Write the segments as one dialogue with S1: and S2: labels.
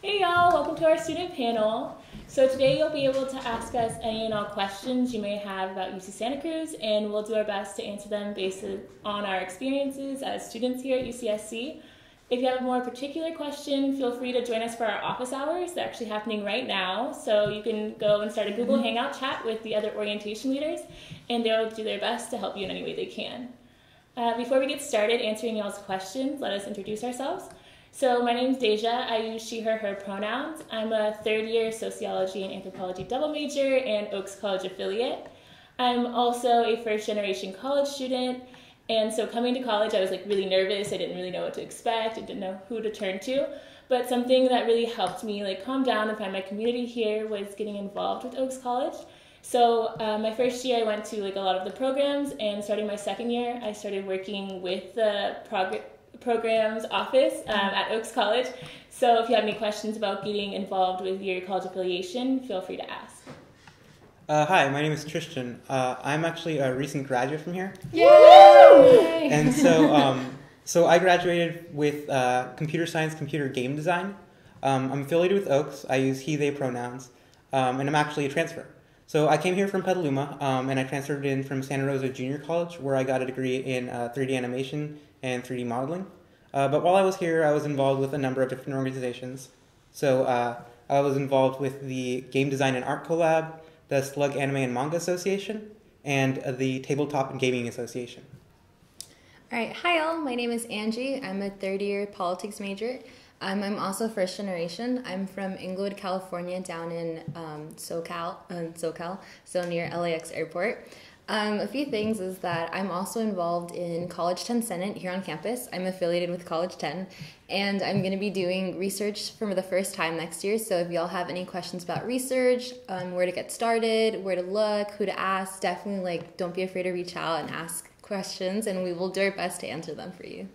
S1: Hey y'all, welcome to our student panel. So today you'll be able to ask us any and all questions you may have about UC Santa Cruz and we'll do our best to answer them based on our experiences as students here at UCSC. If you have a more particular question, feel free to join us for our office hours. They're actually happening right now. So you can go and start a Google Hangout chat with the other orientation leaders, and they'll do their best to help you in any way they can. Uh, before we get started answering y'all's questions, let us introduce ourselves. So my name is Deja. I use she, her, her pronouns. I'm a third year sociology and anthropology double major and Oakes College affiliate. I'm also a first generation college student and so coming to college, I was like really nervous. I didn't really know what to expect. I didn't know who to turn to. But something that really helped me like calm down and find my community here was getting involved with Oakes College. So uh, my first year, I went to like a lot of the programs, and starting my second year, I started working with the prog- programs office um, at Oakes College. So if you have any questions about getting involved with your college affiliation, feel free to ask.
S2: Uh, hi, my name is Tristan. Uh, I'm actually a recent graduate from here.
S3: Yay!
S2: And so, um, so I graduated with uh, computer science, computer game design. Um, I'm affiliated with Oakes. I use he/they pronouns, um, and I'm actually a transfer. So I came here from Petaluma, um, and I transferred in from Santa Rosa Junior College, where I got a degree in 3D uh, animation and 3D modeling. Uh, but while I was here, I was involved with a number of different organizations. So uh, I was involved with the Game Design and Art Collab, the Slug Anime and Manga Association, and the Tabletop and Gaming Association.
S4: All right, hi all. My name is Angie. I'm a third year politics major. Um, I'm also first generation. I'm from Inglewood, California, down in um, SoCal, uh, SoCal, so near LAX Airport. Um, a few things is that I'm also involved in College 10 Senate here on campus. I'm affiliated with College 10, and I'm going to be doing research for the first time next year. So if y'all have any questions about research, um, where to get started, where to look, who to ask, definitely like don't be afraid to reach out and ask questions, and we will do our best to answer them for you.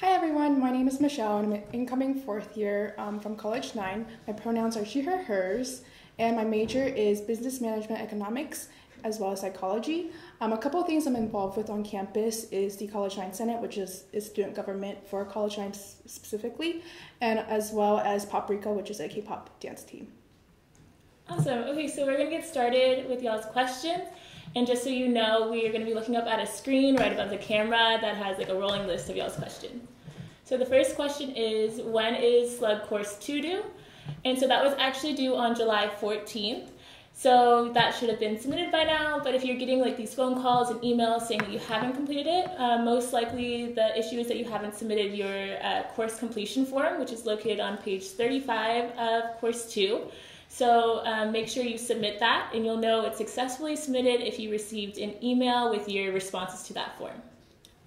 S3: Hi everyone, my name is Michelle, and I'm an incoming fourth year um, from College 9. My pronouns are she, her, hers, and my major is business management economics as well as psychology. Um, a couple of things I'm involved with on campus is the College 9 Senate, which is, is student government for College 9 specifically, and as well as Paprika, which is a K-pop dance team.
S1: Awesome. Okay, so we're going to get started with y'all's questions. And just so you know, we are going to be looking up at a screen right above the camera that has like a rolling list of y'all's questions. So the first question is, when is Slug Course 2 due? And so that was actually due on July 14th. So that should have been submitted by now, but if you're getting like these phone calls and emails saying that you haven't completed it, uh, most likely the issue is that you haven't submitted your uh, course completion form, which is located on page 35 of course 2. So um, make sure you submit that, and you'll know it's successfully submitted if you received an email with your responses to that form.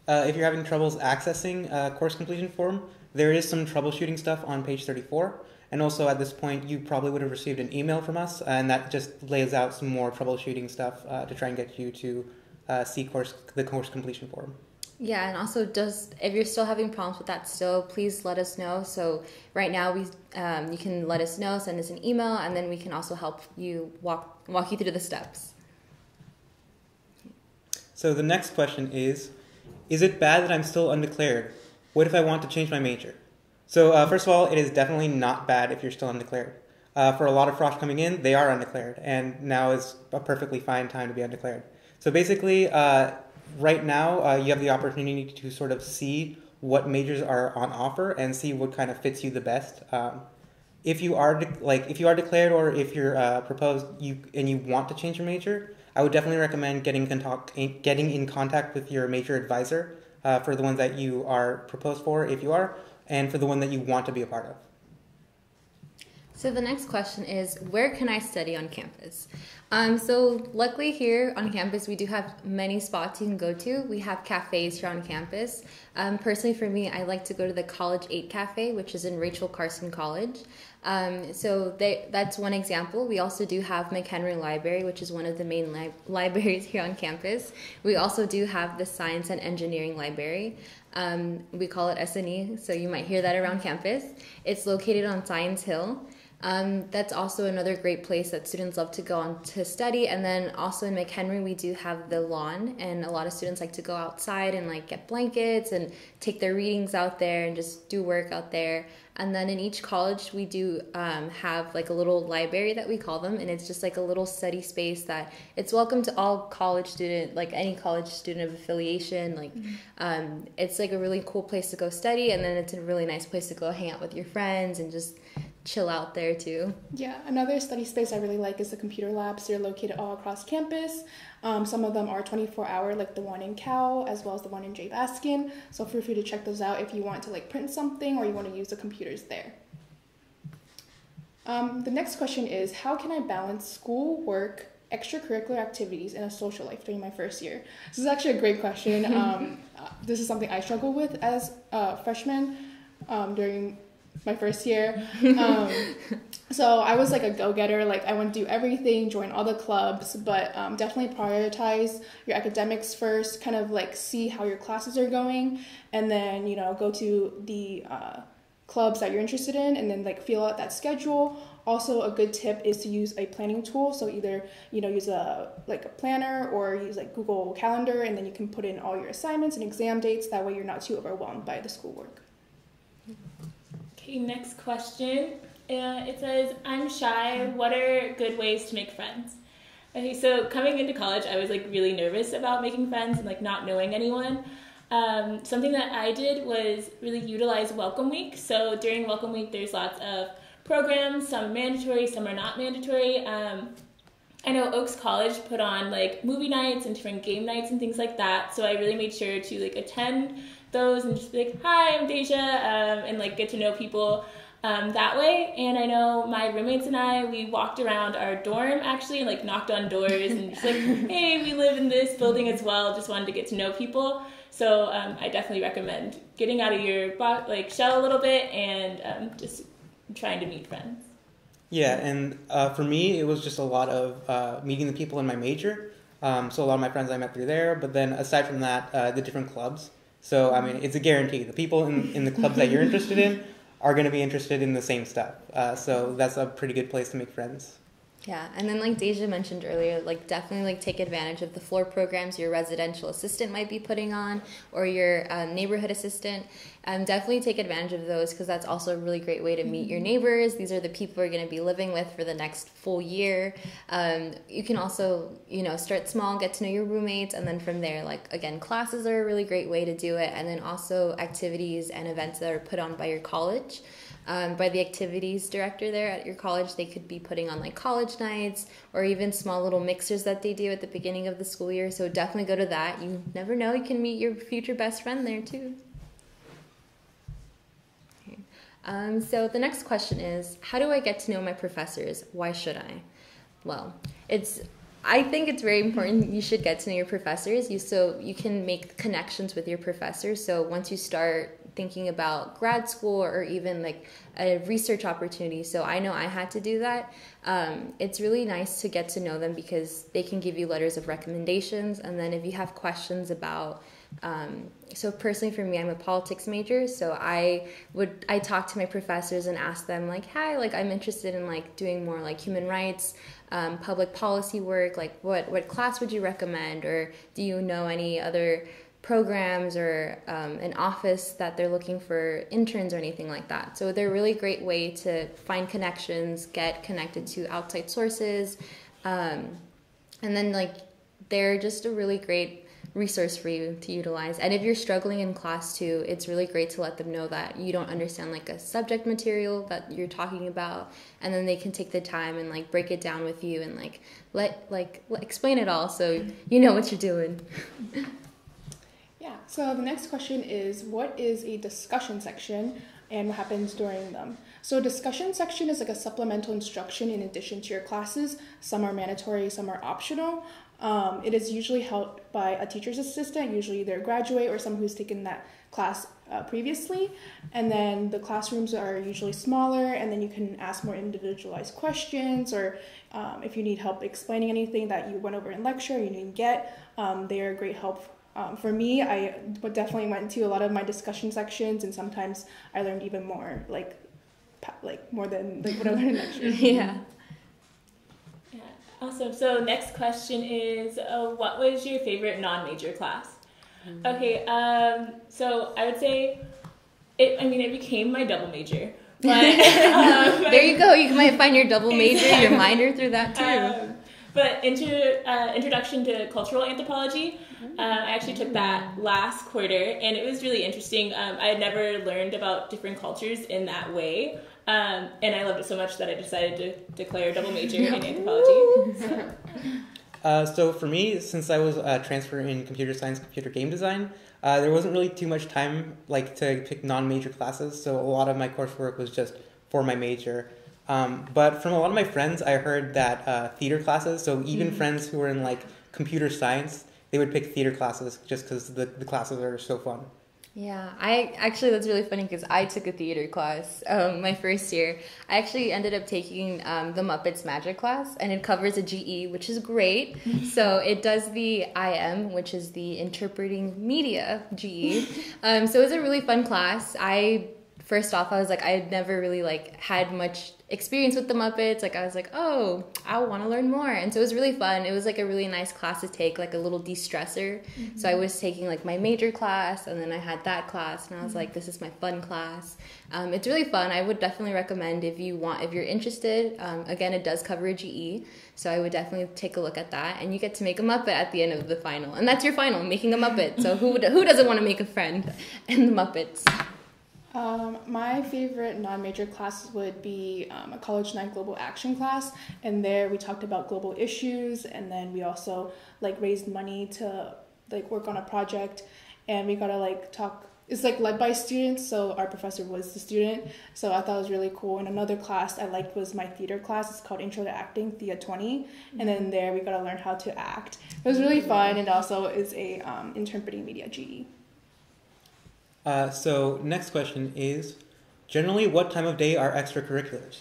S2: Uh, if you're having troubles accessing uh, course completion form, there is some troubleshooting stuff on page 34. And also at this point, you probably would have received an email from us, and that just lays out some more troubleshooting stuff uh, to try and get you to uh, see course the course completion form.
S4: Yeah, and also just if you're still having problems with that, still please let us know. So right now we um, you can let us know, send us an email, and then we can also help you walk walk you through the steps.
S2: So the next question is, is it bad that I'm still undeclared? What if I want to change my major? So uh, first of all, it is definitely not bad if you're still undeclared. Uh, for a lot of frosh coming in, they are undeclared, and now is a perfectly fine time to be undeclared. So basically, uh, right now uh, you have the opportunity to sort of see what majors are on offer and see what kind of fits you the best. Um, if you are like if you are declared or if you're uh, proposed you and you want to change your major, I would definitely recommend getting contact getting in contact with your major advisor uh, for the ones that you are proposed for. If you are, and for the one that you want to be a part of.
S4: So the next question is, where can I study on campus? Um, so luckily here on campus, we do have many spots you can go to. We have cafes here on campus. Um, personally, for me, I like to go to the College 8 Cafe, which is in Rachel Carson College. Um, so they, that's one example. We also do have McHenry Library, which is one of the main li- libraries here on campus. We also do have the Science and Engineering Library. Um, we call it SNE, so you might hear that around campus. It's located on Science Hill. Um, that's also another great place that students love to go on to study. And then also in McHenry, we do have the lawn, and a lot of students like to go outside and like get blankets and take their readings out there and just do work out there. And then in each college, we do um, have like a little library that we call them, and it's just like a little study space that it's welcome to all college student, like any college student of affiliation. Like, mm-hmm. um, it's like a really cool place to go study, and then it's a really nice place to go hang out with your friends and just chill out there too.
S3: Yeah, another study space I really like is the computer labs. They're located all across campus. Um, some of them are 24 hour, like the one in Cal, as well as the one in J. Baskin. So feel free to check those out if you want to like print something or you want to use the computers there. Um, the next question is How can I balance school, work, extracurricular activities, and a social life during my first year? This is actually a great question. um, uh, this is something I struggle with as a freshman um, during my first year. Um, so I was like a go getter. Like I want to do everything, join all the clubs, but um, definitely prioritize your academics first. Kind of like see how your classes are going, and then you know go to the uh, clubs that you're interested in, and then like fill out that schedule. Also, a good tip is to use a planning tool. So either you know use a like a planner or use like Google Calendar, and then you can put in all your assignments and exam dates. That way, you're not too overwhelmed by the schoolwork.
S1: Okay, next question. Uh, it says, I'm shy. What are good ways to make friends? Okay, so coming into college, I was like really nervous about making friends and like not knowing anyone. Um, something that I did was really utilize Welcome Week. So during Welcome Week, there's lots of programs, some mandatory, some are not mandatory. Um, I know Oakes College put on like movie nights and different game nights and things like that. So I really made sure to like attend those and just be like, hi, I'm Deja, um, and like get to know people um, that way. And I know my roommates and I, we walked around our dorm actually and like knocked on doors and just like, hey, we live in this building as well. Just wanted to get to know people. So um, I definitely recommend getting out of your like shell a little bit and um, just trying to meet friends.
S2: Yeah, and uh, for me, it was just a lot of uh, meeting the people in my major. Um, so a lot of my friends I met through there. But then aside from that, uh, the different clubs. So I mean, it's a guarantee. The people in, in the clubs that you're interested in are going to be interested in the same stuff. Uh, so that's a pretty good place to make friends.
S4: Yeah, and then like Deja mentioned earlier, like definitely like take advantage of the floor programs your residential assistant might be putting on, or your um, neighborhood assistant. Um, definitely take advantage of those because that's also a really great way to meet your mm-hmm. neighbors. These are the people you're going to be living with for the next full year. Um, you can also you know start small, get to know your roommates, and then from there, like again, classes are a really great way to do it, and then also activities and events that are put on by your college um, by the activities director there at your college. They could be putting on like college nights or even small little mixers that they do at the beginning of the school year. So definitely go to that. You never know, you can meet your future best friend there too. Um, so the next question is How do I get to know my professors? Why should I? Well, it's I think it's very important you should get to know your professors you so you can make connections with your professors. So once you start thinking about grad school or even like a research opportunity. So I know I had to do that. Um, it's really nice to get to know them because they can give you letters of recommendations. And then if you have questions about, um, so personally for me, I'm a politics major. So I would, I talk to my professors and ask them like, hi, like I'm interested in like doing more like human rights. Um, public policy work like what what class would you recommend or do you know any other programs or um, an office that they're looking for interns or anything like that. So they're a really great way to find connections, get connected to outside sources, um, and then like they're just a really great resource for you to utilize. And if you're struggling in class too, it's really great to let them know that you don't understand like a subject material that you're talking about, and then they can take the time and like break it down with you and like let like explain it all so you know what you're doing.
S3: So the next question is what is a discussion section and what happens during them? So, discussion section is like a supplemental instruction in addition to your classes. Some are mandatory, some are optional. Um, it is usually held by a teacher's assistant, usually either a graduate or someone who's taken that class uh, previously. And then the classrooms are usually smaller, and then you can ask more individualized questions, or um, if you need help explaining anything that you went over in lecture, you didn't get, um, they are a great help um, for me, I definitely went to a lot of my discussion sections, and sometimes I learned even more. Like like more than like what I learned next year.
S4: yeah.
S1: Yeah, awesome. So next question is, uh, what was your favorite non-major class? Okay, um, so I would say, it. I mean, it became my double major, but um,
S4: There you go. You might find your double major, your minor through that too.
S1: But intro, uh, introduction to cultural anthropology,
S4: Mm-hmm.
S1: um, I actually took that last quarter, and it was really interesting. Um, I had never learned about different cultures in that way, um, and I loved it so much that I decided to declare a double major in anthropology. So,
S2: Uh, so for me, since I was uh, transferring in computer science, computer game design, uh, there wasn't really too much time like to pick non-major classes. So a lot of my coursework was just for my major. Um, but from a lot of my friends, I heard that uh, theater classes. So even friends who were in like computer science, they would pick theater classes just because the, the classes are so fun.
S4: Yeah, I actually that's really funny because I took a theater class um, my first year. I actually ended up taking um, the Muppets Magic class, and it covers a GE, which is great. so it does the IM, which is the Interpreting Media GE. Um, so it was a really fun class. I first off, I was like, I had never really like had much experience with the Muppets. Like I was like, oh, I want to learn more, and so it was really fun. It was like a really nice class to take, like a little de-stressor. So I was taking like my major class, and then I had that class, and I was like, this is my fun class. Um, it's really fun. I would definitely recommend if you want, if you're interested. Um, again, it does cover a GE, so I would definitely take a look at that, and you get to make a Muppet at the end of the final, and that's your final, making a Muppet. So who would, who doesn't want to make a friend in the Muppets?
S3: Um, my favorite non-major class would be um, a College Nine Global Action class, and there we talked about global issues, and then we also like raised money to like work on a project, and we gotta like talk. It's like led by students, so our professor was the student, so I thought it was really cool. And another class I liked was my theater class. It's called Intro to Acting, Thea Twenty, and then there we gotta learn how to act. It was really fun, and also is a um, interpreting media. GE.
S2: Uh, so next question is, generally, what time of day are extracurriculars?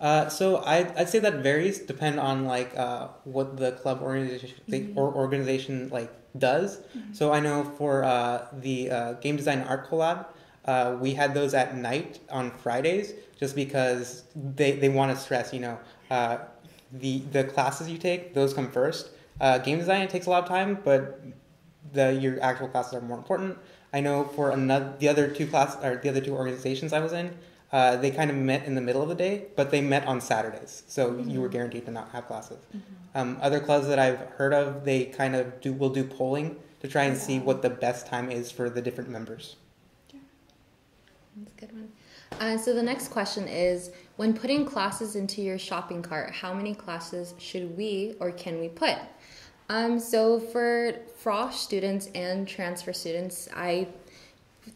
S2: Uh, so I'd, I'd say that varies, depend on like uh, what the club organization the or organization like does. So I know for uh, the uh, game design art collab, uh, we had those at night on Fridays, just because they, they want to stress, you know, uh, the the classes you take, those come first. Uh, game design it takes a lot of time, but the your actual classes are more important. I know for another the other two class or the other two organizations I was in, uh, they kind of met in the middle of the day, but they met on Saturdays, so you were guaranteed to not have classes. Um, other clubs that I've heard of, they kind of do will do polling to try and see what the best time is for the different members.
S4: That's a good one. Uh, so the next question is when putting classes into your shopping cart, how many classes should we or can we put? Um, so for Frosh students and transfer students, I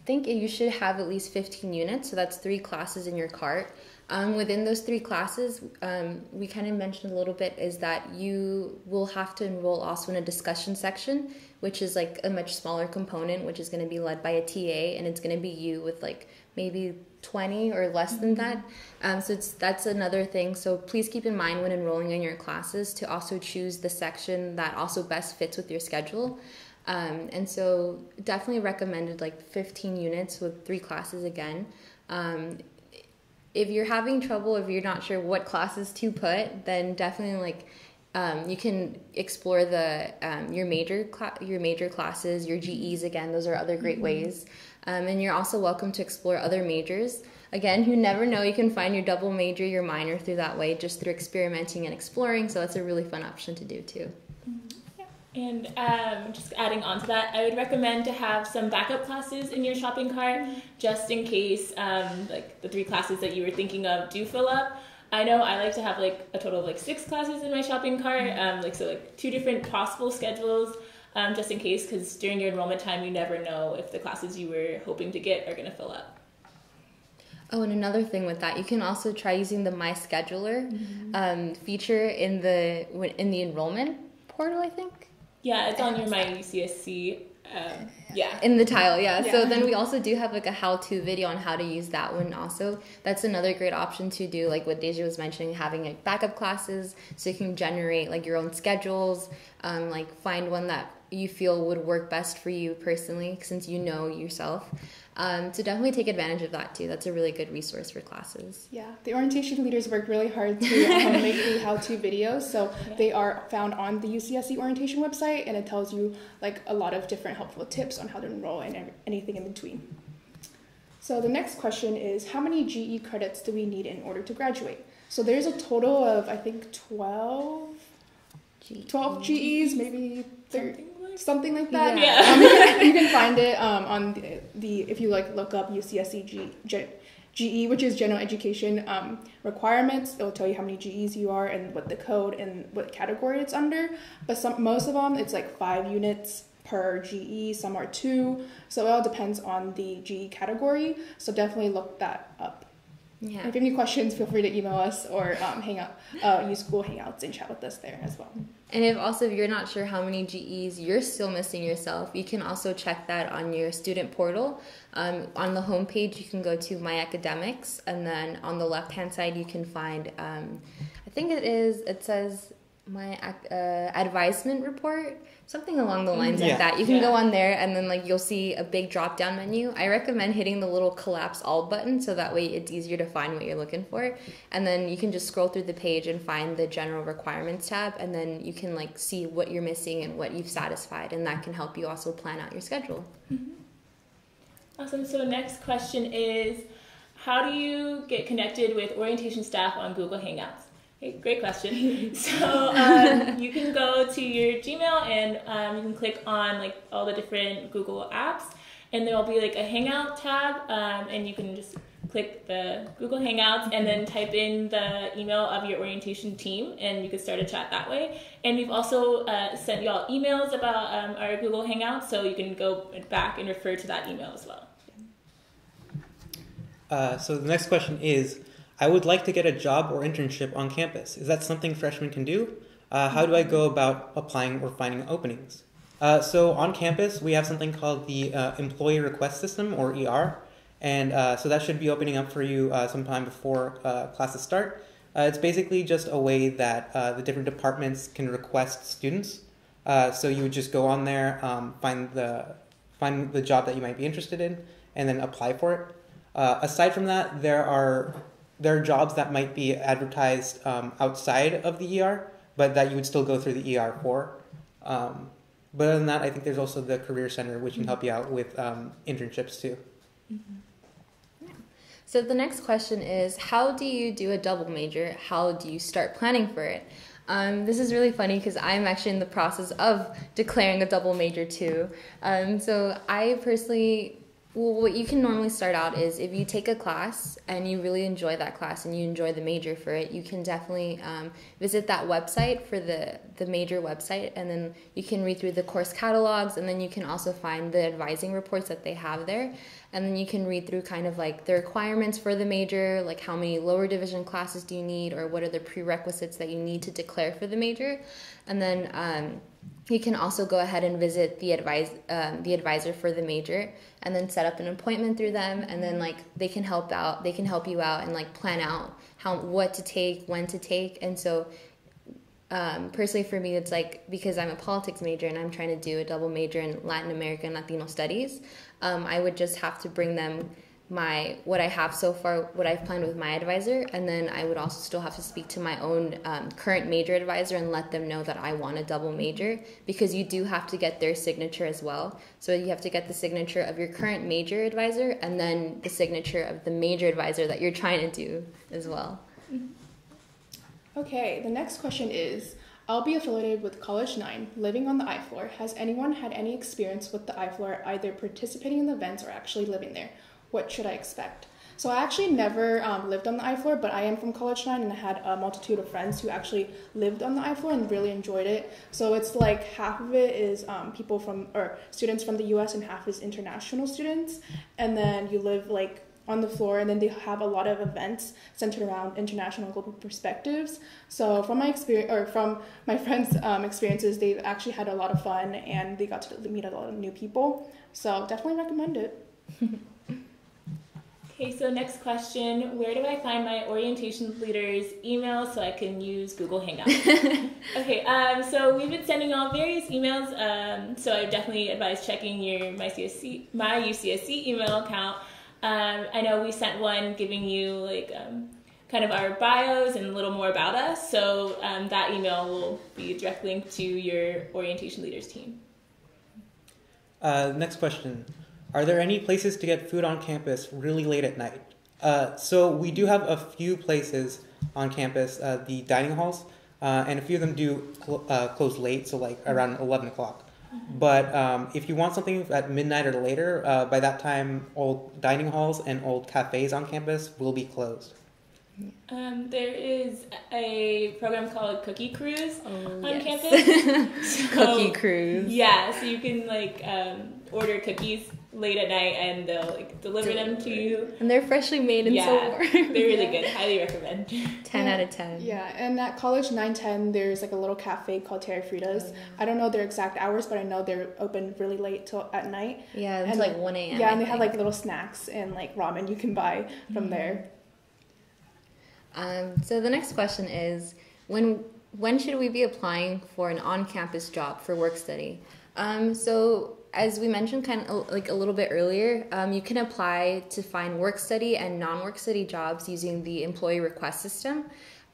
S4: think you should have at least 15 units. So that's three classes in your cart. Um, within those three classes, um, we kind of mentioned a little bit is that you will have to enroll also in a discussion section, which is like a much smaller component, which is going to be led by a TA, and it's going to be you with like maybe 20 or less than that. Um, so it's that's another thing. So please keep in mind when enrolling in your classes to also choose the section that also best fits with your schedule. Um, and so definitely recommended like 15 units with three classes again. Um, if you're having trouble, if you're not sure what classes to put, then definitely like um, you can explore the um, your major cla- your major classes, your GEs again. Those are other great ways, um, and you're also welcome to explore other majors. Again, you never know. You can find your double major, your minor through that way, just through experimenting and exploring. So that's a really fun option to do too.
S1: And um, just adding on to that, I would recommend to have some backup classes in your shopping cart just in case um, like the three classes that you were thinking of do fill up. I know I like to have like a total of like six classes in my shopping cart, um, like so like two different possible schedules um, just in case because during your enrollment time you never know if the classes you were hoping to get are going to fill up.
S4: Oh, and another thing with that, you can also try using the My Scheduler um, feature in the in the enrollment portal. I think.
S1: Yeah, it's on your my UCSC. Um, yeah.
S4: In the tile, yeah. So then we also do have like a how-to video on how to use that one. Also, that's another great option to do. Like what Deja was mentioning, having like backup classes, so you can generate like your own schedules. Um, like find one that you feel would work best for you personally, since you know yourself. Um, so definitely take advantage of that too. That's a really good resource for classes.
S3: Yeah, the orientation leaders work really hard to um, make the how-to videos. So
S1: Yeah.
S3: they are found on the UCSC orientation website, and it tells you like a lot of different helpful tips on how to enroll and anything in between. So the next question is, how many GE credits do we need in order to graduate? So there's a total of I think 12, 12 GEs, maybe 30,
S1: Something like
S3: that.
S1: Yeah.
S3: Um, you, can, you can find it um, on the, the if you like look up UCSC G, G, GE, which is General Education um, requirements. It will tell you how many GEs you are and what the code and what category it's under. But some most of them it's like five units per GE. Some are two. So it all depends on the GE category. So definitely look that up.
S4: Yeah.
S3: If you have any questions, feel free to email us or um, hang out, uh, use Google Hangouts and chat with us there as well.
S4: And if also if you're not sure how many GEs you're still missing yourself, you can also check that on your student portal. Um, on the homepage, you can go to My Academics, and then on the left hand side, you can find um, I think it is it says my uh, advisement report, something along the lines
S2: Yeah.
S4: like that. You can
S1: Yeah.
S4: go on there, and then like you'll see a big drop down menu. I recommend hitting the little collapse all button so that way it's easier to find what you're looking for. And then you can just scroll through the page and find the general requirements tab, and then you can like see what you're missing and what you've satisfied, and that can help you also plan out your schedule. Mm-hmm.
S1: Awesome. So next question is, how do you get connected with orientation staff on Google Hangouts? Okay, great question. so um, you can go to your Gmail and um, you can click on like all the different Google apps, and there will be like a Hangout tab, um, and you can just click the Google Hangouts and then type in the email of your orientation team, and you can start a chat that way. And we've also uh, sent you all emails about um, our Google Hangouts, so you can go back and refer to that email as well.
S2: Uh, so the next question is, I would like to get a job or internship on campus. Is that something freshmen can do? Uh, how do I go about applying or finding openings? Uh, so on campus, we have something called the uh, Employee Request System, or ER, and uh, so that should be opening up for you uh, sometime before uh, classes start. It's basically just a way that the different departments can request students. So you would just go on there, um, find the find the job that you might be interested in, and then apply for it. Aside from that, there are there are jobs that might be advertised um, outside of the ER, but that you would still go through the ER for. Um, but other than that, I think there's also the Career Center, which can help you out with um, internships too.
S4: So the next question is how do you do a double major? How do you start planning for it? Um, this is really funny because I'm actually in the process of declaring a double major too. Um, so I personally, well, what you can normally start out is if you take a class and you really enjoy that class and you enjoy the major for it, you can definitely um, visit that website for the, the major website and then you can read through the course catalogs and then you can also find the advising reports that they have there. And then you can read through kind of like the requirements for the major like how many lower division classes do you need or what are the prerequisites that you need to declare for the major. And then um, you can also go ahead and visit the advise um, the advisor for the major and then set up an appointment through them. And then like they can help out they can help you out and like plan out how what to take when to take. And so um, personally for me it's like because i'm a politics major and i'm trying to do a double major in latin american latino studies um, i would just have to bring them my what i have so far what i've planned with my advisor and then i would also still have to speak to my own um, current major advisor and let them know that i want a double major because you do have to get their signature as well so you have to get the signature of your current major advisor and then the signature of the major advisor that you're trying to do as well
S3: Okay, the next question is I'll be affiliated with College 9, living on the I floor. Has anyone had any experience with the I floor, either participating in the events or actually living there? What should I expect? So I actually never um, lived on the I floor, but I am from College 9 and I had a multitude of friends who actually lived on the I floor and really enjoyed it. So it's like half of it is um, people from, or students from the US and half is international students. And then you live like on the floor and then they have a lot of events centered around international global perspectives so from my experience or from my friends um, experiences they've actually had a lot of fun and they got to meet a lot of new people so definitely recommend it
S1: Okay, so next question Where do I find my orientation leader's email so I can use Google Hangouts? okay, um, so we've been sending all various emails, um, so I definitely advise checking your my, CSC, my UCSC email account. Um, I know we sent one giving you like um, kind of our bios and a little more about us, so um, that email will be a direct link to your orientation leaders team.
S2: Uh, next question. Are there any places to get food on campus really late at night? Uh, so we do have a few places on campus, uh, the dining halls, uh, and a few of them do cl- uh, close late, so like around 11 o'clock. But um, if you want something at midnight or later, uh, by that time, old dining halls and old cafes on campus will be closed.
S1: Um, there is a program called Cookie Cruz
S4: Oh,
S1: on
S4: yes.
S1: campus. So-
S4: Cookie Cruz.
S1: Yeah, so you can like um, order cookies late at night and they'll like deliver them to you.
S4: And they're freshly made and so warm.
S1: they're really good. Highly recommend.
S4: 10 out of 10.
S3: Yeah, and at College 910, there's like a little cafe called Terry Frida's. I don't know their exact hours, but I know they're open really late till at night.
S4: Yeah, it's
S3: And,
S4: like 1 a.m.
S3: Yeah,
S4: I
S3: and they have like little snacks and like ramen you can buy from there.
S4: Um, so the next question is when when should we be applying for an on-campus job for work study? Um, so as we mentioned kind of like a little bit earlier, um, you can apply to find work study and non-work study jobs using the employee request system.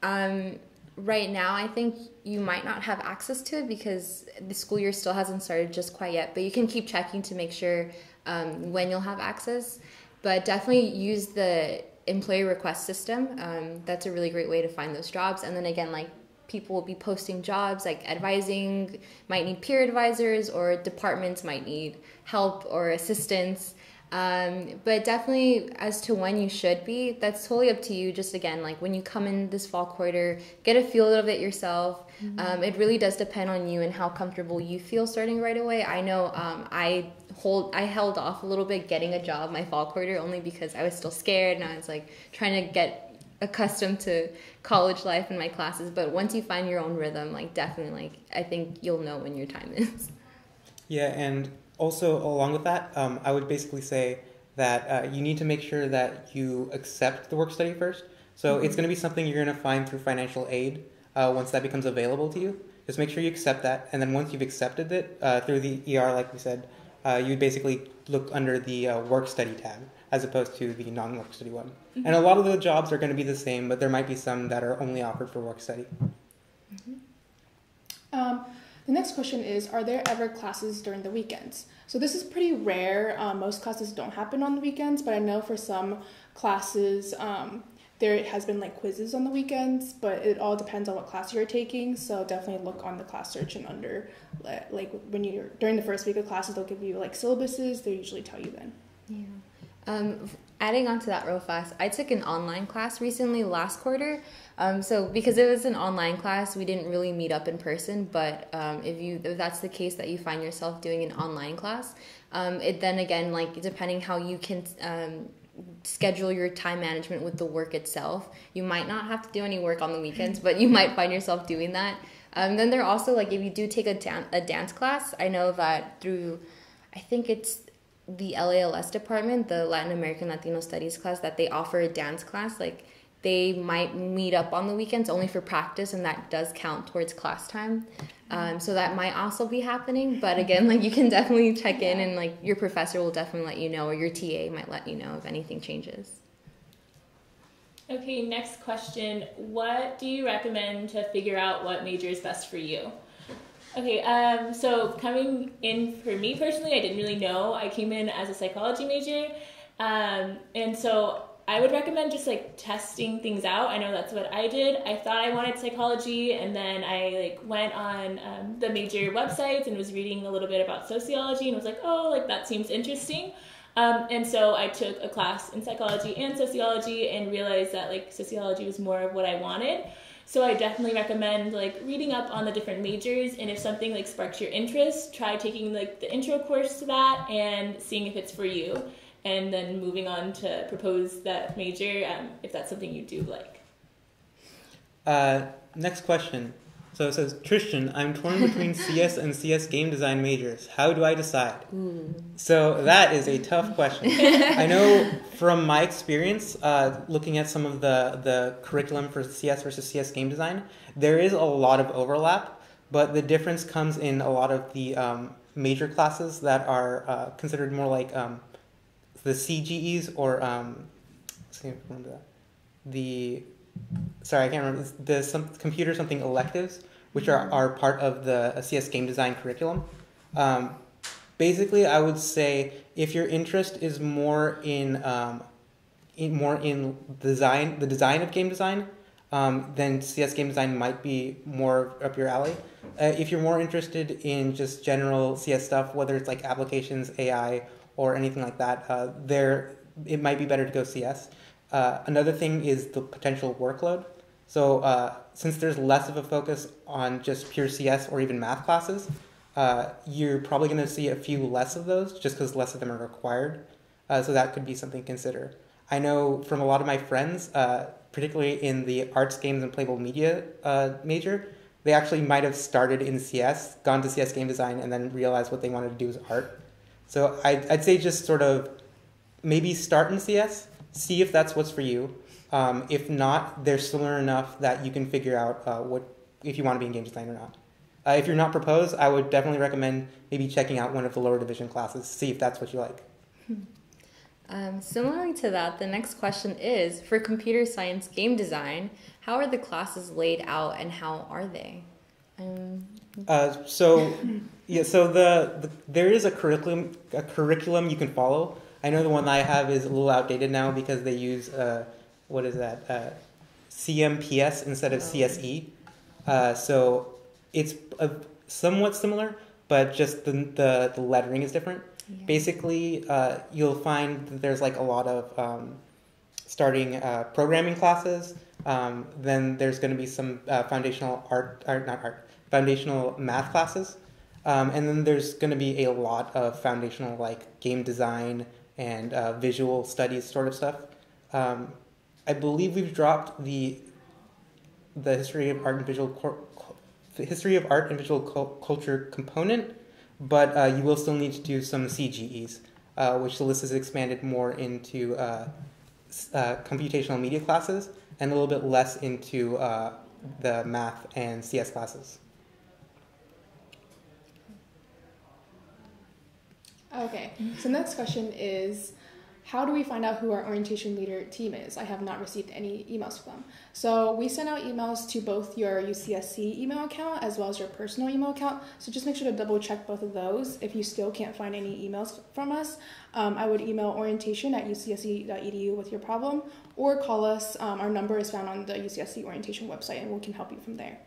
S4: Um, right now, I think you might not have access to it because the school year still hasn't started just quite yet. But you can keep checking to make sure um, when you'll have access. But definitely use the employee request system. Um, that's a really great way to find those jobs. And then again, like people will be posting jobs like advising might need peer advisors or departments might need help or assistance. Um, but definitely as to when you should be that's totally up to you. Just again like when you come in this fall quarter get a feel of it yourself. Um, it really does depend on you and how comfortable you feel starting right away. I know um, i hold i held off a little bit getting a job my fall quarter only because i was still scared and i was like trying to get accustomed to college life and my classes but once you find your own rhythm like definitely like i think you'll know when your time is
S2: Yeah, and also along with that, um, I would basically say that uh, you need to make sure that you accept the work study first. So it's going to be something you're going to find through financial aid uh, once that becomes available to you. Just make sure you accept that, and then once you've accepted it uh, through the ER, like we said, uh, you would basically look under the uh, work study tab as opposed to the non-work study one. And a lot of the jobs are going to be the same, but there might be some that are only offered for work study.
S3: Um, the next question is Are there ever classes during the weekends? So, this is pretty rare. Um, most classes don't happen on the weekends, but I know for some classes, um, there has been like quizzes on the weekends, but it all depends on what class you're taking. So, definitely look on the class search and under, like, like when you're during the first week of classes, they'll give you like syllabuses, they usually tell you then.
S4: Yeah. Um, adding on to that real fast, I took an online class recently last quarter. Um, so because it was an online class, we didn't really meet up in person. But um, if you if that's the case that you find yourself doing an online class, um, it then again like depending how you can. Um, schedule your time management with the work itself you might not have to do any work on the weekends but you might find yourself doing that um, then there are also like if you do take a, dan- a dance class i know that through i think it's the LALS department, the Latin American Latino Studies class, that they offer a dance class. Like they might meet up on the weekends only for practice, and that does count towards class time. Um, so that might also be happening. But again, like you can definitely check in, and like your professor will definitely let you know, or your TA might let you know if anything changes.
S1: Okay, next question. What do you recommend to figure out what major is best for you? Okay, um, so coming in for me personally, I didn't really know. I came in as a psychology major, um, and so I would recommend just like testing things out. I know that's what I did. I thought I wanted psychology, and then I like went on um, the major websites and was reading a little bit about sociology, and was like, oh, like that seems interesting. Um, and so I took a class in psychology and sociology, and realized that like sociology was more of what I wanted. So I definitely recommend like reading up on the different majors and if something like sparks your interest, try taking like the intro course to that and seeing if it's for you and then moving on to propose that major um, if that's something you do like.
S2: Uh, next question. So it says, Tristan, I'm torn between CS and CS game design majors. How do I decide? So that is a tough question. I know from my experience, uh, looking at some of the, the curriculum for CS versus CS game design, there is a lot of overlap, but the difference comes in a lot of the um, major classes that are uh, considered more like um, the CGEs or um, let's see if I remember that. The sorry, I can't remember the some computer something electives, which are, are part of the CS game design curriculum. Um, basically, I would say if your interest is more in, um, in more in design, the design of game design, um, then CS game design might be more up your alley. Uh, if you're more interested in just general CS stuff, whether it's like applications, AI, or anything like that, uh, there it might be better to go CS. Uh, another thing is the potential workload. So uh, since there's less of a focus on just pure CS or even math classes, uh, you're probably going to see a few less of those just because less of them are required. Uh, so that could be something to consider. I know from a lot of my friends, uh, particularly in the arts, games, and playable media uh, major, they actually might have started in CS, gone to CS game design, and then realized what they wanted to do was art. So I'd, I'd say just sort of maybe start in CS, see if that's what's for you. Um, if not, they're similar enough that you can figure out uh, what if you want to be in game design or not. Uh, if you're not proposed, I would definitely recommend maybe checking out one of the lower division classes, see if that's what you like.
S4: Um, similarly to that, the next question is for computer science game design, how are the classes laid out and how are they? Um,
S2: Uh, so, yeah, so the, the there is a curriculum a curriculum you can follow. I know the one I have is a little outdated now because they use uh, what is that uh, CMPS instead of CSE. Uh, so it's a, somewhat similar, but just the, the, the lettering is different.
S4: Yeah.
S2: Basically, uh, you'll find that there's like a lot of um, starting uh, programming classes. Um, then there's going to be some uh, foundational art, or not art, foundational math classes. Um, and then there's going to be a lot of foundational like game design and uh, visual studies sort of stuff. Um, I believe we've dropped the the history of art and visual the history of art and visual cul- culture component, but uh, you will still need to do some CGEs, uh, which the list has expanded more into uh, uh, computational media classes and a little bit less into uh, the math and CS classes.
S3: Okay, so next question is how do we find out who our orientation leader team is? I have not received any emails from them. So we send out emails to both your UCSC email account as well as your personal email account. So just make sure to double check both of those. If you still can't find any emails from us, um, I would email orientation at ucsc.edu with your problem or call us. Um, our number is found on the UCSC orientation website and we can help you from there.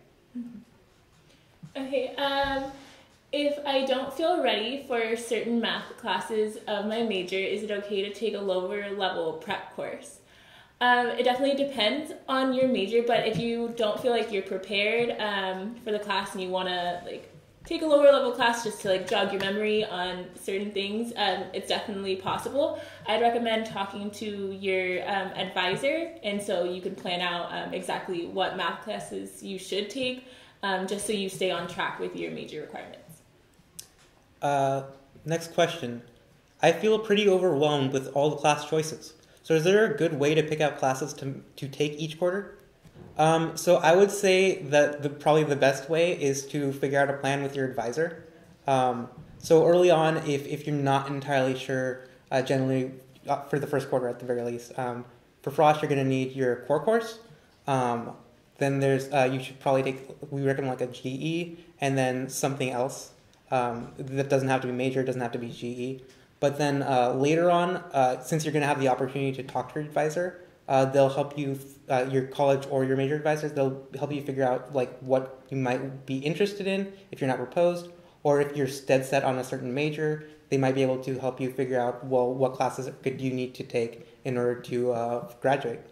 S1: Okay, um, if I don't feel ready for certain math classes of my major, is it okay to take a lower level prep course? Um, it definitely depends on your major, but if you don't feel like you're prepared um, for the class and you want to like take a lower level class just to like jog your memory on certain things, um, it's definitely possible. I'd recommend talking to your um, advisor, and so you can plan out um, exactly what math classes you should take, um, just so you stay on track with your major requirements.
S2: Uh, next question. I feel pretty overwhelmed with all the class choices. So, is there a good way to pick out classes to, to take each quarter? Um, so, I would say that the, probably the best way is to figure out a plan with your advisor. Um, so, early on, if, if you're not entirely sure, uh, generally uh, for the first quarter at the very least, um, for Frosh, you're going to need your core course. Um, then there's uh, you should probably take we recommend like a GE and then something else um, that doesn't have to be major, it doesn't have to be GE. But then uh, later on, uh, since you're going to have the opportunity to talk to your advisor, uh, they'll help you, uh, your college or your major advisors, they'll help you figure out like what you might be interested in if you're not proposed, or if you're dead set on a certain major, they might be able to help you figure out well what classes could you need to take in order to uh, graduate.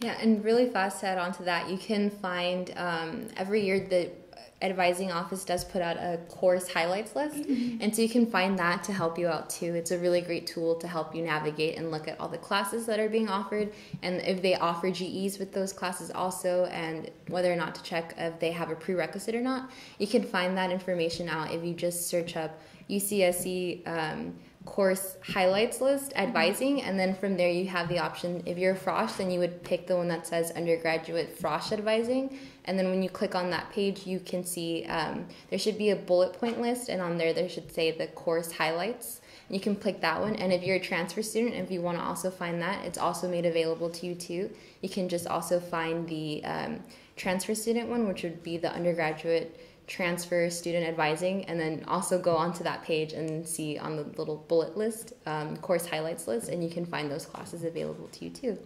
S4: Yeah, and really fast to add on to that, you can find um, every year that advising office does put out a course highlights list, and so you can find that to help you out too. It's a really great tool to help you navigate and look at all the classes that are being offered, and if they offer GEs with those classes also, and whether or not to check if they have a prerequisite or not. You can find that information out if you just search up UCSC. Um, course highlights list advising and then from there you have the option if you're a frosh then you would pick the one that says undergraduate frosh advising and then when you click on that page you can see um, there should be a bullet point list and on there there should say the course highlights. You can click that one and if you're a transfer student if you want to also find that it's also made available to you too. You can just also find the um, transfer student one which would be the undergraduate transfer student advising and then also go onto that page and see on the little bullet list um, course highlights list and you can find those classes available to you too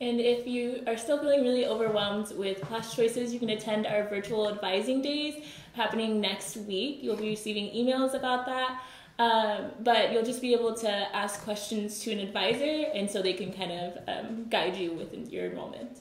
S1: And if you are still feeling really overwhelmed with class choices, you can attend our virtual advising days happening next week. You'll be receiving emails about that. Um, but you'll just be able to ask questions to an advisor, and so they can kind of um, guide you within your enrollment.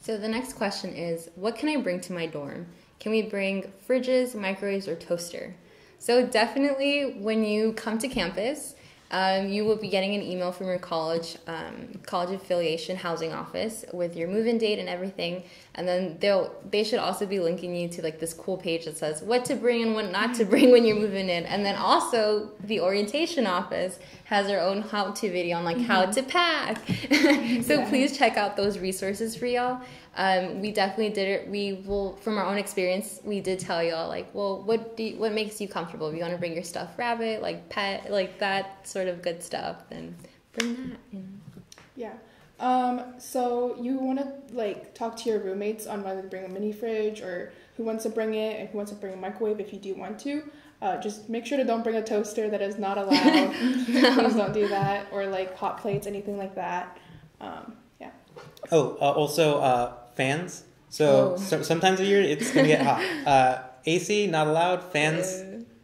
S4: So the next question is, what can I bring to my dorm? Can we bring fridges, microwaves, or toaster? So definitely, when you come to campus, um, you will be getting an email from your college um, college affiliation housing office with your move-in date and everything, and then they'll they should also be linking you to like this cool page that says what to bring and what not to bring when you're moving in, and then also the orientation office has their own how-to video on like how to pack. so
S3: Yeah.
S4: please check out those resources for y'all. Um, we definitely did it. We will, from our own experience, we did tell y'all like, well, what do you, what makes you comfortable? If you want to bring your stuffed rabbit, like pet, like that sort of good stuff, then bring that. You know?
S3: Yeah. Um, so you want to like talk to your roommates on whether to bring a mini fridge or who wants to bring it and who wants to bring a microwave if you do want to. Uh, just make sure to don't bring a toaster that is not allowed. Please don't do that or like hot plates, anything like that. Um, yeah.
S2: Oh, uh, also uh, fans. So,
S4: Oh.
S2: so sometimes a year it's gonna get hot. Uh, AC not allowed. Fans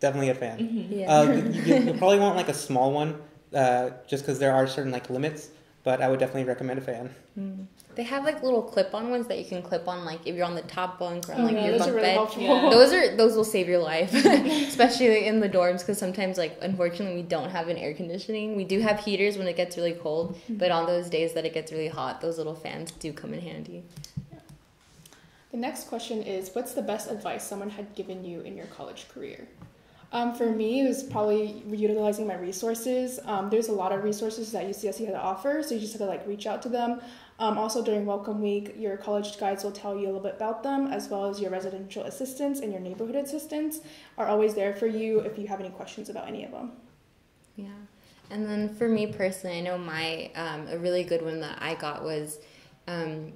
S2: definitely a fan.
S4: Yeah.
S2: Uh, you, you, you probably want like a small one, uh, just because there are certain like limits. But I would definitely recommend a fan.
S4: Mm. They have like little clip-on ones that you can clip on, like if you're on the top bunk or on
S3: Oh,
S4: like
S3: yeah,
S4: your
S3: those are
S4: bunk
S3: really
S4: bed.
S3: helpful.
S1: Yeah.
S4: Those are those will save your life, especially in the dorms because sometimes like unfortunately we don't have an air conditioning. We do have heaters when it gets really cold, but on those days that it gets really hot, those little fans do come in handy.
S3: The next question is What's the best advice someone had given you in your college career? Um, for me, it was probably utilizing my resources. Um, there's a lot of resources that UCSC had to offer, so you just have to like reach out to them. Um, also, during Welcome Week, your college guides will tell you a little bit about them, as well as your residential assistants and your neighborhood assistants are always there for you if you have any questions about any of them.
S4: Yeah. And then for me personally, I know my um, a really good one that I got was um,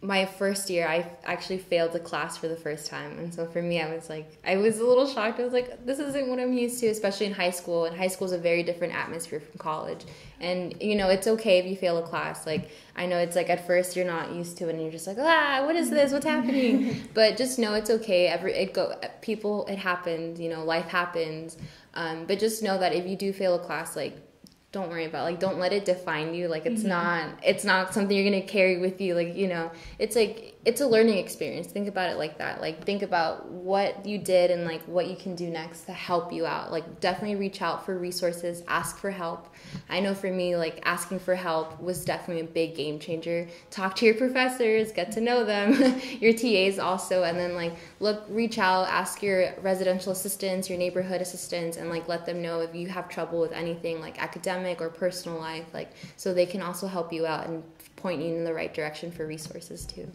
S4: my first year. I actually failed a class for the first time, and so for me, I was like, I was a little shocked. I was like, this isn't what I'm used to, especially in high school. And high school is a very different atmosphere from college. And you know, it's okay if you fail a class. Like I know it's like at first you're not used to it, and you're just like, ah, what is this? What's happening? but just know it's okay. Every it go people. It happens. You know, life happens. Um, but just know that if you do fail a class, like don't worry about like don't let it define you. Like it's mm-hmm. not it's not something you're gonna carry with you like you know. It's like it's a learning experience. Think about it like that. Like think about what you did and like what you can do next to help you out. Like definitely reach out for resources ask for help. I know for me like asking for help was definitely a big game changer. Talk to your professors get to know them. Your tas also. And then like look reach out ask your residential assistants your neighborhood assistants and like let them know if you have trouble with anything like academic or personal life like so they can also help you out and point you in the right direction for resources too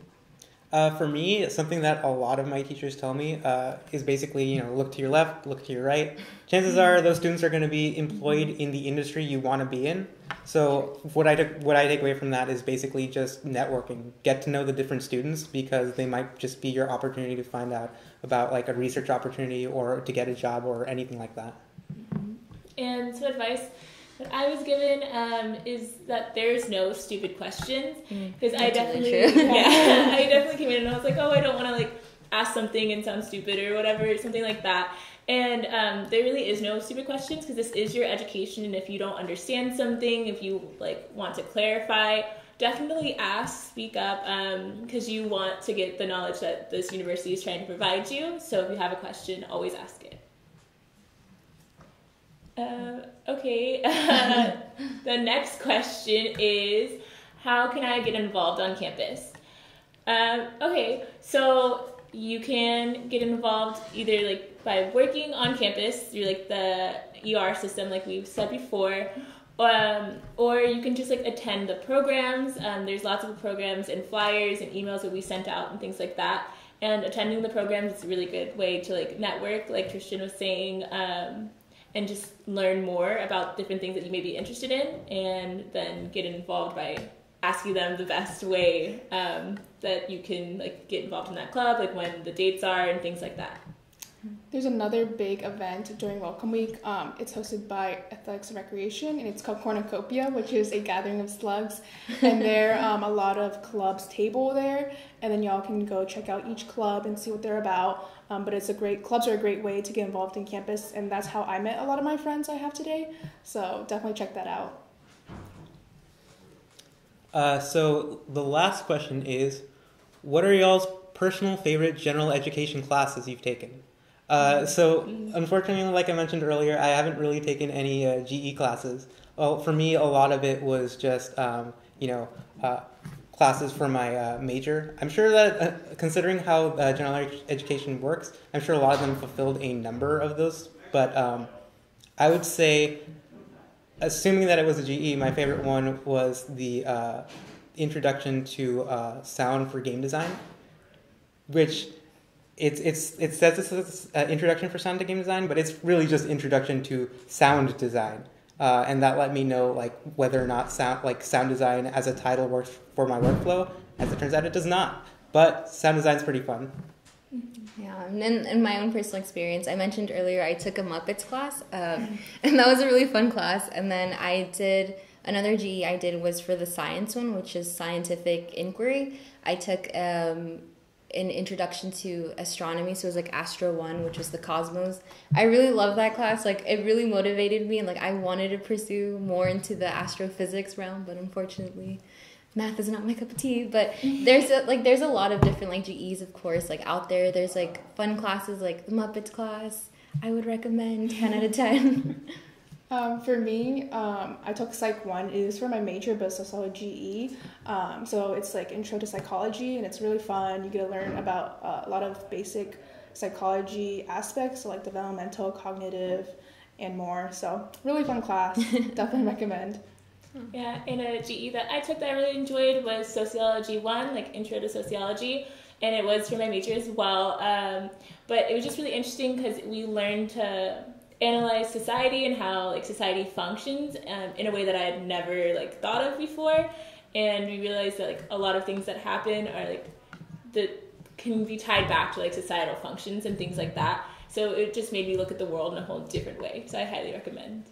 S2: Uh, for me, something that a lot of my teachers tell me uh, is basically, you know, look to your left, look to your right. Chances are those students are going to be employed in the industry you want to be in. So what I took, what I take away from that is basically just networking. Get to know the different students because they might just be your opportunity to find out about like a research opportunity or to get a job or anything like that.
S1: And some advice that I was given um, is that there's no stupid questions because I
S4: That's really
S1: definitely yeah I definitely came in and I was like oh I don't want to like ask something and sound stupid or whatever something like that and um, there really is no stupid questions because this is your education and if you don't understand something if you like want to clarify definitely ask, speak up, because um, you want to get the knowledge that this university is trying to provide you. So if you have a question, always ask it. Uh, okay, the next question is how can I get involved on campus? Um, okay, so you can get involved either like by working on campus through like the ER system, like we've said before, um, or you can just like attend the programs. Um, there's lots of programs and flyers and emails that we sent out and things like that. And attending the programs is a really good way to like network, like Christian was saying, um, and just learn more about different things that you may be interested in, and then get involved by asking them the best way um, that you can like get involved in that club, like when the dates are and things like that.
S3: There's another big event during Welcome Week. Um, it's hosted by Athletics and Recreation, and it's called Cornucopia, which is a gathering of slugs. And there, um, a lot of clubs table there, and then y'all can go check out each club and see what they're about. Um, but it's a great clubs are a great way to get involved in campus, and that's how I met a lot of my friends I have today. So definitely check that out.
S2: Uh, so the last question is, what are y'all's personal favorite general education classes you've taken? Uh, so unfortunately, like I mentioned earlier, I haven't really taken any uh, GE classes. Well, for me, a lot of it was just um, you know uh, classes for my uh, major. I'm sure that uh, considering how uh, general education works, I'm sure a lot of them fulfilled a number of those. But um, I would say assuming that it was a GE, my favorite one was the uh, introduction to uh, sound for game design, which it's it's it says it's an introduction for sound to game design, but it's really just introduction to sound design, uh, and that let me know like whether or not sound like sound design as a title works for my workflow. As it turns out, it does not. But sound design is pretty fun.
S4: Yeah, and in, in, my own personal experience, I mentioned earlier I took a Muppets class, um, and that was a really fun class. And then I did another GE I did was for the science one, which is scientific inquiry. I took um, an introduction to astronomy, so it was like Astro One, which was the cosmos. I really loved that class. Like it really motivated me, and like I wanted to pursue more into the astrophysics realm, but unfortunately math is not my cup of tea but there's a, like there's a lot of different like GEs of course like out there. There's like fun classes like the Muppets class. I would recommend 10 out of 10
S3: um, for me um, I took psych 1 it is for my major but it's also a GE um, so it's like intro to psychology and it's really fun. You get to learn about uh, a lot of basic psychology aspects so like developmental cognitive and more. So really fun class. Definitely recommend
S1: yeah, in a GE that I took that I really enjoyed was Sociology 1, like Intro to Sociology, and it was for my major as well. Um, but it was just really interesting because we learned to analyze society and how like society functions um, in a way that I had never like thought of before, and we realized that like a lot of things that happen are like that can be tied back to like societal functions and things like that. So it just made me look at the world in a whole different way. So I highly recommend.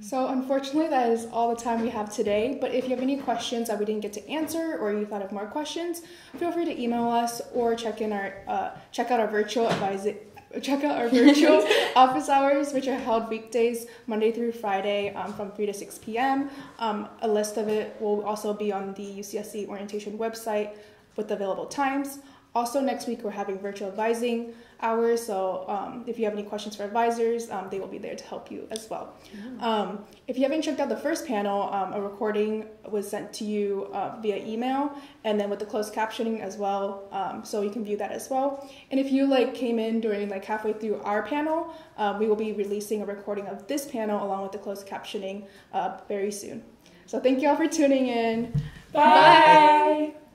S3: So, unfortunately, that is all the time we have today. But if you have any questions that we didn't get to answer, or you thought of more questions, feel free to email us or check in our uh, check out our virtual advising. Check out our virtual office hours, which are held weekdays, Monday through Friday, um, from 3 to 6 p.m. Um, a list of it will also be on the UCSC orientation website with available times. Also, next week we're having virtual advising hours. So um, if you have any questions for advisors, um, they will be there to help you as well. Um, if you haven't checked out the first panel, um, a recording was sent to you uh, via email, and then with the closed captioning as well, um, so you can view that as well. And if you like came in during like halfway through our panel, um, we will be releasing a recording of this panel along with the closed captioning uh, very soon. So thank you all for tuning in. Bye. Bye.